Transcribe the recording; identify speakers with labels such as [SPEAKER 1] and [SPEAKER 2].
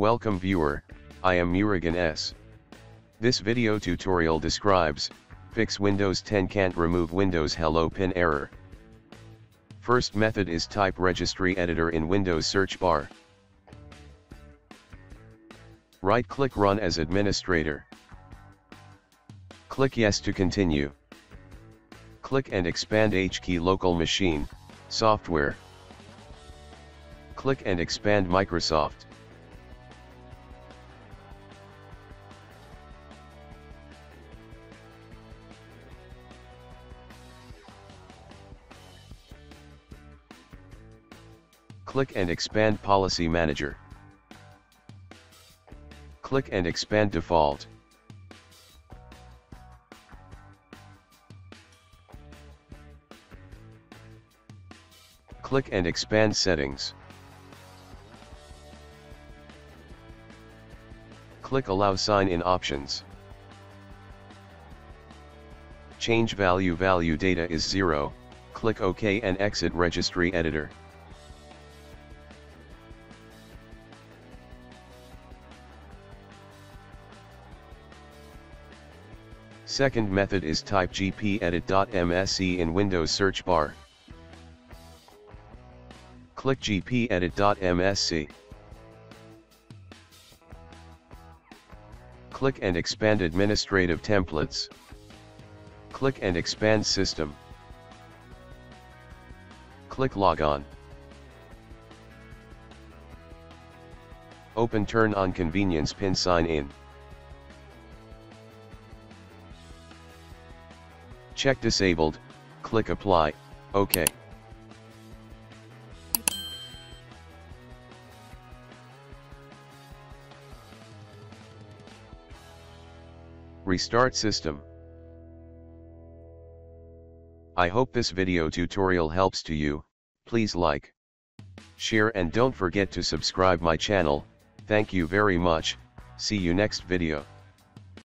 [SPEAKER 1] Welcome viewer, I am Murugan S. This video tutorial describes, fix Windows 10 can't remove Windows Hello pin error. First method is type registry editor in Windows search bar. Right click run as administrator. Click yes to continue. Click and expand HKey local machine, software. Click and expand Microsoft. Click and expand Policy Manager. Click and expand Default. Click and expand Settings. Click Allow Sign-in Options. Change value Value data is 0, click OK and exit Registry Editor. Second method is type gpedit.msc in Windows search bar. Click gpedit.msc. Click and expand Administrative Templates. Click and expand System. Click Logon. Open Turn on Convenience Pin Sign In. Check disabled, click apply, OK. Restart system. I hope this video tutorial helps to you, please like, share and don't forget to subscribe my channel, thank you very much, see you next video.